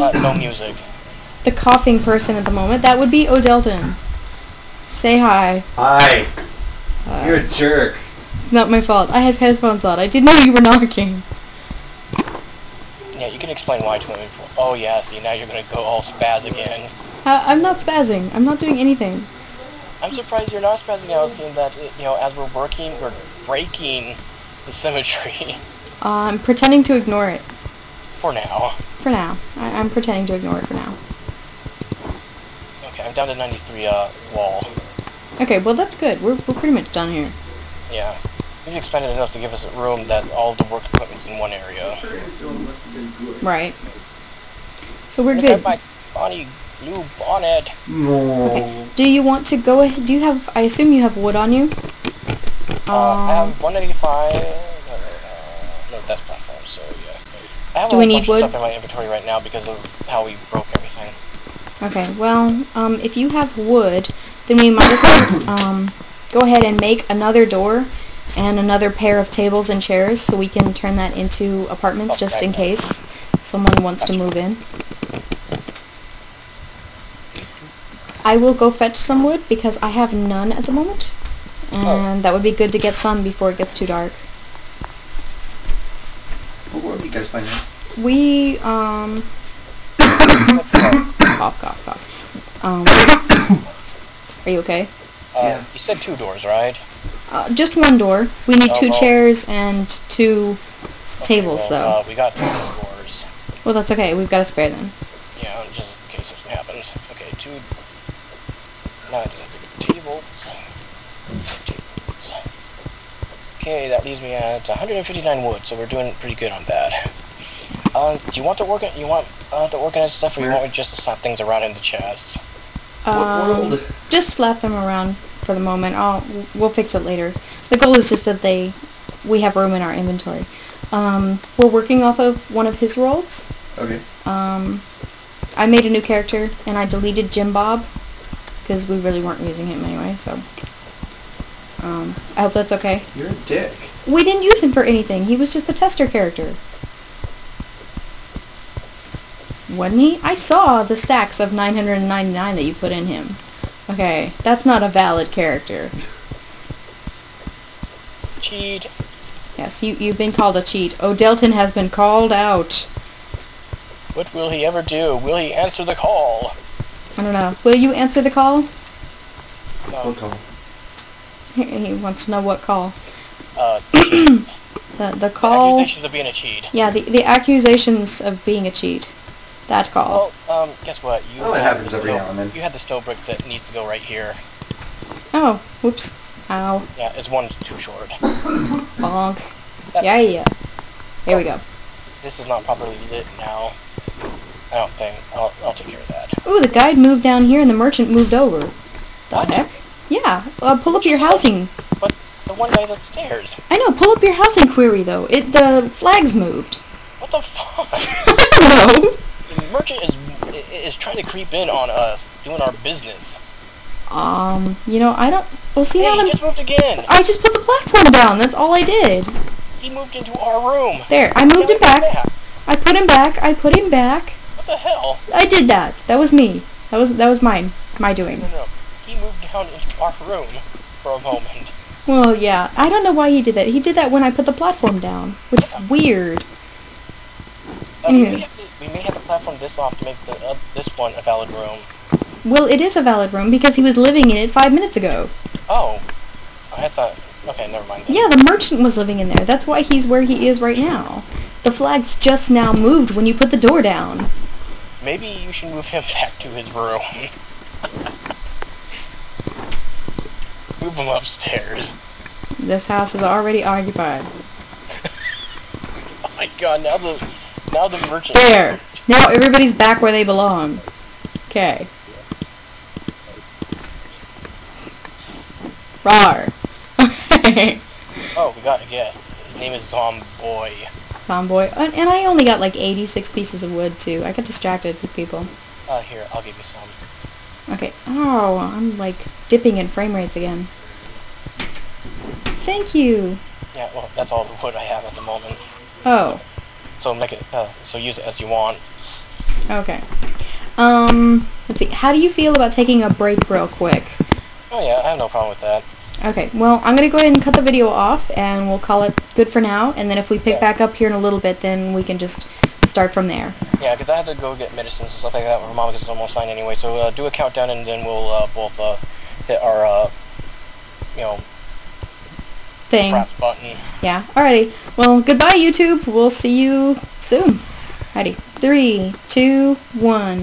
uh, no music. the coughing person at the moment. That would be O'Delton. Say hi. Hi. Uh, You're a jerk. it's not my fault. I had headphones on. I didn't know you were knocking. Yeah, you can explain why to him. Oh yeah, see now you're gonna go all spaz again. Uh, I'm not spazzing. I'm not doing anything. I'm surprised you're not spazzing out, seeing that you know as we're working, we're breaking the symmetry Uh, I'm pretending to ignore it. For now. For now. I- I'm pretending to ignore it for now. Okay, I'm down to 93 uh, wall. Okay, well that's good. We're, we're pretty much done here. Yeah. We've expanded enough to give us a room that all the work equipment's in one area. Right. So we're good. my Bonnie blue bonnet. No. Okay. Do you want to go ahead? Do you have? I assume you have wood on you. Uh, I Um, have 185. No, no, uh, no, that's platform. So yeah. I have Do a we need bunch wood? of stuff in my inventory right now because of how we broke everything. Okay. Well, um, if you have wood, then we might as well um, go ahead and make another door and another pair of tables and chairs, so we can turn that into apartments just in case someone wants to move in. I will go fetch some wood because I have none at the moment, and that would be good to get some before it gets too dark. What world do you guys find out? We um cough cough cough. Um, are you okay? Uh, Yeah. You said two doors, right? Uh, just one door. We need Oh, two well. chairs and two Okay, tables, well, though. Uh, we got two doors. Well, that's okay. We've got to spare them. Yeah, just in case something happens. Okay, two. Now I just tables. Tables. Okay, that leaves me at 159 wood, so we're doing pretty good on that. Um, do you want to work? You want uh, to organize stuff, or you want me just to slap things around in the chests? What Um, world? Just slap them around for the moment. I'll, we'll fix it later. The goal is just that they, we have room in our inventory. Um, we're working off of one of his worlds. Okay. Um, I made a new character and I deleted Jim Bob because we really weren't using him anyway. So um, I hope that's okay. You're a dick. We didn't use him for anything. He was just the tester character. Wasn't he? I saw the stacks of 999 that you put in him. Okay, that's not a valid character. Cheat. Yes, you, you've been called a cheat. O'Delton has been called out. What will he ever do? Will he answer the call? I don't know. Will you answer the call? No. What call? He, he wants to know what call. Uh, The, the call... accusations of being a cheat. Yeah, the, the accusations of being a cheat. That call. Well, um, guess what? You Well, it had happens the every now and then. You had the snow brick that needs to go right here. Oh, whoops. Ow. Yeah, it's one too short. Bonk. That- Yeah, yeah. Here we go. This is not properly lit now. I don't think. I'll, I'll take care of that. Ooh, the guide moved down here and the merchant moved over. The What? heck? Yeah. Uh, pull up your housing. But the one guy's upstairs. I know. Pull up your housing query though. It the flags moved. What the fuck? I don't know. the merchant is is trying to creep in on us, doing our business. Um, you know, I don't. Well, see Hey, now that just moved again. I just put the platform down. That's all I did. He moved into our room. There. I moved him he's back. I put him back. I put him back. What the hell? I did that. That was me. That was that was mine. My doing. No, no. Our room for a moment. Well, yeah. I don't know why he did that. He did that when I put the platform down, which is weird. Uh, we, may have to, we may have to platform this off to make the, uh, this one a valid room. Well, it is a valid room because he was living in it five minutes ago. Oh. I thought... Okay, never mind then. Yeah, the merchant was living in there. That's why he's where he is right now. The flags just now moved when you put the door down. Maybe you should move him back to his room. Move him upstairs. This house is already occupied. Oh my god, now the... Now the merchant... There. Now everybody's back where they belong. Okay. Rar. Okay. Oh, we got a guest. His name is Zomboy. Zomboy. And and I only got like 86 pieces of wood too. I got distracted with people. Uh, here, I'll give you some. Okay. Oh, I'm like dipping in frame rates again. Thank you. Yeah, well, that's all the wood I have at the moment. Oh. So make it, uh, so use it as you want. Okay. Um, let's see. How do you feel about taking a break real quick? Oh yeah, I have no problem with that. Okay, well, I'm going to go ahead and cut the video off, and we'll call it good for now, and then if we pick Yeah. back up here in a little bit, then we can just start from there. Yeah, because I have to go get medicines and stuff like that. My mom is almost fine anyway. So uh, do a countdown, and then we'll uh, both uh, hit our, uh, you know, Thing. Yeah, alrighty. Well, goodbye, YouTube. We'll see you soon. Alrighty. Three, two, one.